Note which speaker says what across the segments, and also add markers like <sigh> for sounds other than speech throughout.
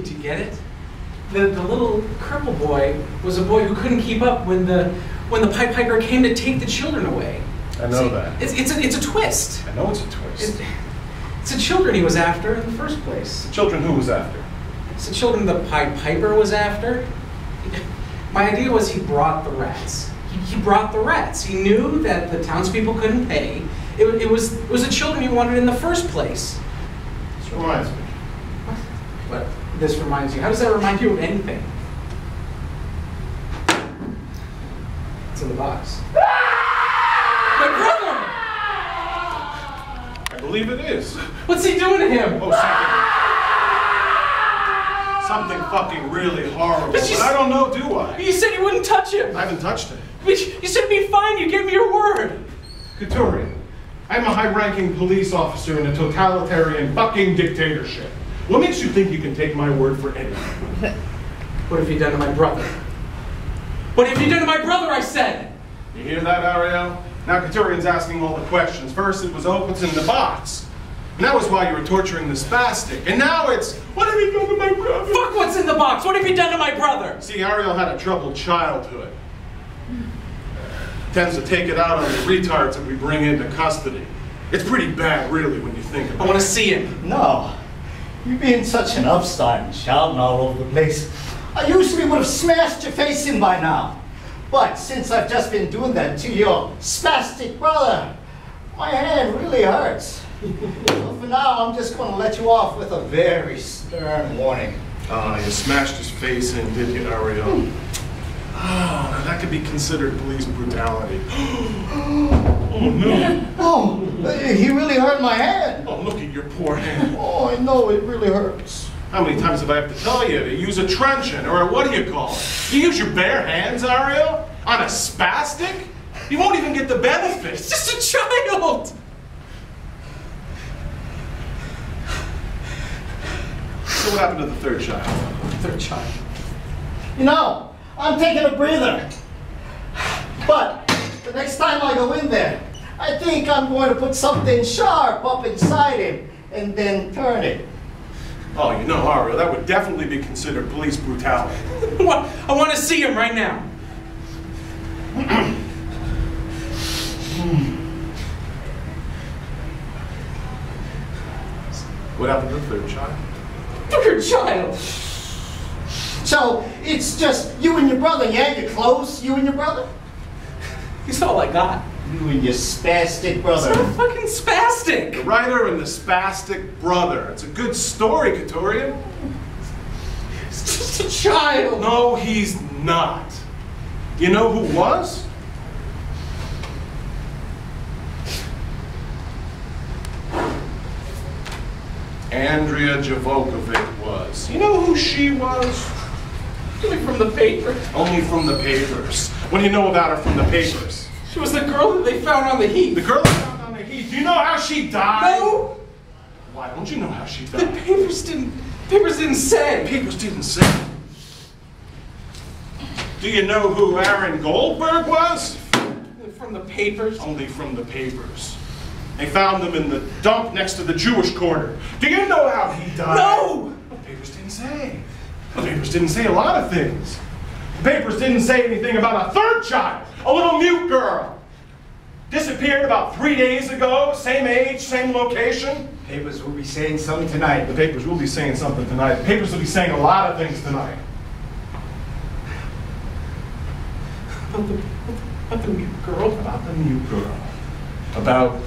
Speaker 1: Do you get it? The, the little cripple boy was a boy who couldn't keep up when the when the Pied Piper came to take the children away.
Speaker 2: I know that.
Speaker 1: It's, it's, a, it's a twist.
Speaker 2: I know it's a twist.
Speaker 1: It, it's the children he was after in the first place.
Speaker 2: Children who was after?
Speaker 1: It's the children the Pied Piper was after. <laughs> My idea was he brought the rats. He, he brought the rats. He knew that the townspeople couldn't pay. It, it, was, it was the children he wanted in the first place.
Speaker 2: This reminds me.
Speaker 1: What this reminds you? How does that remind you of anything? It's in the box. My brother!
Speaker 2: I believe it is.
Speaker 1: What's he doing to him?
Speaker 2: Oh, something. Something fucking really horrible.
Speaker 1: But
Speaker 2: But I don't know, do I?
Speaker 1: You said you wouldn't touch him.
Speaker 2: I haven't touched it.
Speaker 1: But you you said it'd be fine. You gave me your word.
Speaker 2: Katurian, I'm a high-ranking police officer in a totalitarian fucking dictatorship. What makes you think you can take my word for anything? <laughs>
Speaker 1: What have you done to my brother? What have you done to my brother? I said.
Speaker 2: You hear that, Ariel? Now Katurian's asking all the questions. First it was oh, what's in the box. And that was why you were torturing the spastic. And now it's, what have you done to my brother?
Speaker 1: Fuck what's in the box. What have you done to my brother?
Speaker 2: See, Ariel had a troubled childhood. Tends to take it out on the retards that we bring into custody. It's pretty bad, really, when you think about it.
Speaker 1: I want to see him.
Speaker 3: No. You being such an upstart and shouting all over the place. I usually would have smashed your face in by now. But since I've just been doing that to your spastic brother, my hand really hurts. <laughs> so for now, I'm just going to let you off with a very stern warning.
Speaker 2: Ah, you smashed his face in, did you, Ariel? Oh, now that could be considered police brutality. <gasps> oh, no. <gasps>
Speaker 3: Oh, he really hurt my hand.
Speaker 2: Oh, look at your poor hand. <laughs>
Speaker 3: Oh, I know it really hurts.
Speaker 2: How many times have I have to tell you to use a truncheon, or what do you call it? You use your bare hands, Ariel? On a spastic? You won't even get the benefits.
Speaker 1: It's just a child.
Speaker 2: So what happened to the third child?
Speaker 1: Third child.
Speaker 3: You know, I'm taking a breather. But the next time I go in there, I think I'm going to put something sharp up inside him and then turn it.
Speaker 2: Oh, you know, Ariel, that would definitely be considered police brutality. <laughs>
Speaker 1: I want to see him right now.
Speaker 2: What happened to the third child?
Speaker 1: Third child.
Speaker 3: So it's just you and your brother, yeah? You're close, you and your brother?
Speaker 1: He's all I got.
Speaker 3: You and your spastic
Speaker 1: It's
Speaker 3: brother.
Speaker 1: not fucking spastic.
Speaker 2: The writer and the spastic brother. It's a good story, Katurian.
Speaker 1: It's just a child.
Speaker 2: No, he's not. You know who was? Andrea Jovacovic was. You know who she was?
Speaker 1: Only from the papers.
Speaker 2: Only from the papers. What do you know about her from the papers?
Speaker 1: She was the girl that they found on the heat.
Speaker 2: The girl that found on the heat. Do you know how she died?
Speaker 1: No,
Speaker 2: Why don't you know how she died?
Speaker 1: the papers didn't. Papers didn't say.
Speaker 2: The papers didn't say. Do you know who Aaron Goldberg was?
Speaker 1: From the papers.
Speaker 2: Only from the papers. They found them in the dump next to the Jewish corner. Do you know how he died?
Speaker 1: No.
Speaker 2: The papers didn't say. The papers didn't say a lot of things. The papers didn't say anything about a third child, a little mute girl. Disappeared about three days ago, same age, same location.
Speaker 3: The Papers will be saying something tonight.
Speaker 2: The papers will be saying something tonight. The papers will be saying a lot of things tonight.
Speaker 1: About the, about the mute girl.
Speaker 2: About the mute girl. About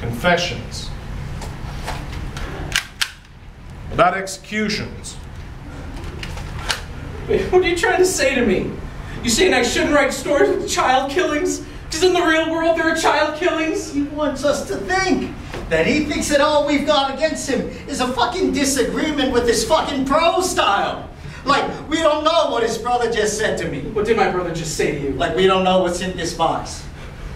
Speaker 2: confessions. About executions.
Speaker 1: Wait, <laughs> what are you trying to say to me? You saying I shouldn't write stories with child killings? Because in the real world there are child killings?
Speaker 3: He wants us to think that he thinks that all we've got against him is a fucking disagreement with his fucking prose style. Like, we don't know what his brother just said to me.
Speaker 1: What did my brother just say to you?
Speaker 3: Like, we don't know what's in this box.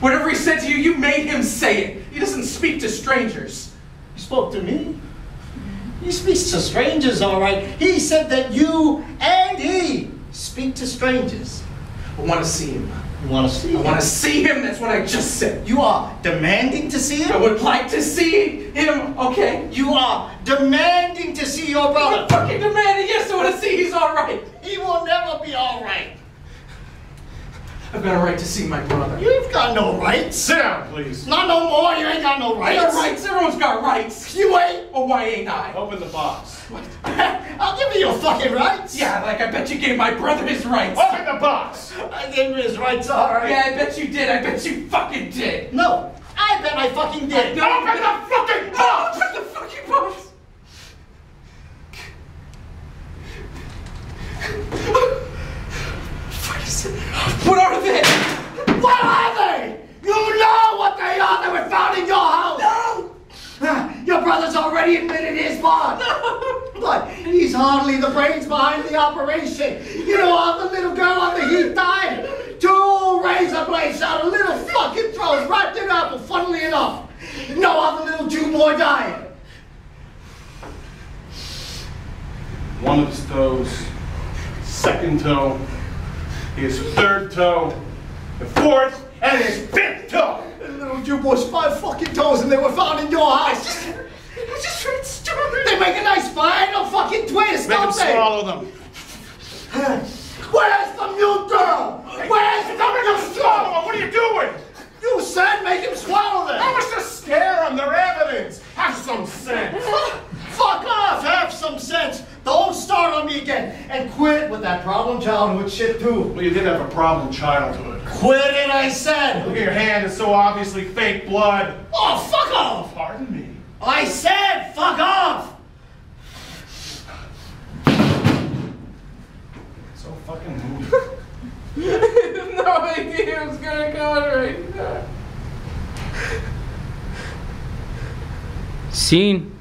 Speaker 1: Whatever he said to you, you made him say it. He doesn't speak to strangers.
Speaker 3: He spoke to me. He speaks to strangers, all right. He said that you and Andy, speak to strangers.
Speaker 1: I want to see him.
Speaker 3: You want to see
Speaker 1: I him? I want to see him. That's what I just said.
Speaker 3: You are demanding to see him?
Speaker 1: I would like to see him, okay?
Speaker 3: You are demanding to see your brother.
Speaker 1: I'm fucking demanding. Yes, I want to see he's all right.
Speaker 3: He will never be all right.
Speaker 1: I've got a right to see my brother.
Speaker 3: You've got no rights.
Speaker 2: Sit down, please.
Speaker 3: Not no more. You ain't got no rights.
Speaker 1: I
Speaker 3: rights.
Speaker 1: got rights. Everyone's got rights.
Speaker 3: You ain't.
Speaker 1: Oh, why ain't I?
Speaker 2: Open the box. What? <laughs>
Speaker 3: I'll give you your fucking rights.
Speaker 1: Yeah, like I bet you gave my brother his rights.
Speaker 2: Open the box.
Speaker 3: I gave him his rights, all right.
Speaker 1: Yeah, I bet you did. I bet you fucking did.
Speaker 3: No, I bet I fucking did.
Speaker 1: No.
Speaker 2: Open the fucking box. <laughs>
Speaker 1: Open the fucking box. What is it? What are they?
Speaker 3: What are they? You know what they are. They were found in your house.
Speaker 1: No.
Speaker 3: Your brother's already admitted his part. <laughs> But he's hardly the brains behind the operation. You know how the little girl on the heat died? Two razor blades out of little fucking throats, wrapped in apple, funnily enough. No other little Jew boy died?
Speaker 2: One of his toes, second toe, his third toe, the fourth, and his fifth toe.
Speaker 3: The little Jew boy's five fucking toes and they were found in your house.
Speaker 1: I just read story.
Speaker 3: They make a nice final fucking twist,
Speaker 2: Make him
Speaker 3: don't they?
Speaker 2: swallow them. <sighs>
Speaker 3: Where's the mute girl? Where's the mute
Speaker 2: Swallow. What are you doing?
Speaker 3: You said make him swallow them.
Speaker 2: I was to scare them. They're evidence. Have some sense. <laughs>
Speaker 3: Fuck off! Have some sense! Don't start on me again! And quit with that problem childhood shit too!
Speaker 2: Well, you did have a problem childhood.
Speaker 3: Quit it, I said!
Speaker 2: Look at your hand. It's so obviously fake blood.
Speaker 3: Oh, fuck off!
Speaker 2: Pardon me.
Speaker 3: I said fuck off!
Speaker 2: So fucking moving. <laughs>
Speaker 1: no idea what's gonna on right now.
Speaker 4: Scene